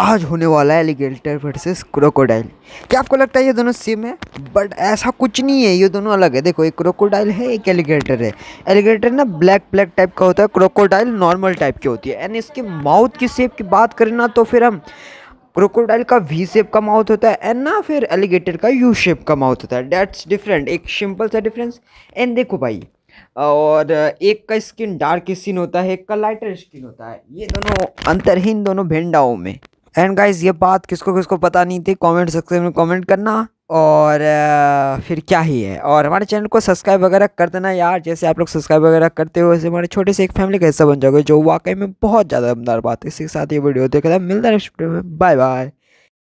आज होने वाला है एलिगेटर वर्सेस क्रोकोडाइल क्या आपको लगता है ये दोनों सेम है? बट ऐसा कुछ नहीं है, ये दोनों अलग है। देखो एक क्रोकोडाइल है, एक एलिगेटर है। एलिगेटर ना ब्लैक ब्लैक टाइप का होता है क्रोकोडाइल नॉर्मल टाइप की होती है। एंड इसके माउथ की शेप की बात करें ना तो फिर हम क्रोकोडाइल का वी शेप का माउथ होता है एंड ना फिर एलिगेटर का यू शेप का माउथ होता है। डेट्स डिफरेंट एक सिंपल सा डिफरेंस एंड देखो भाई, और एक का स्किन डार्क स्किन होता है, एक का लाइटर स्किन होता है। ये दोनों अंतर ही इन दोनों भेंडाओं में। एंड गाइस ये बात किसको किसको पता नहीं थी कमेंट सेक्शन में कमेंट करना। और फिर क्या ही है। और हमारे चैनल को सब्सक्राइब वगैरह कर देना यार, जैसे आप लोग सब्सक्राइब वगैरह करते हो, वैसे हमारे छोटे से एक फैमिली का हिस्सा बन जाओगे, जो वाकई में बहुत ज़्यादा दमदार बात है। इसी के साथ ये वीडियो देखा मिलता है बाय बाय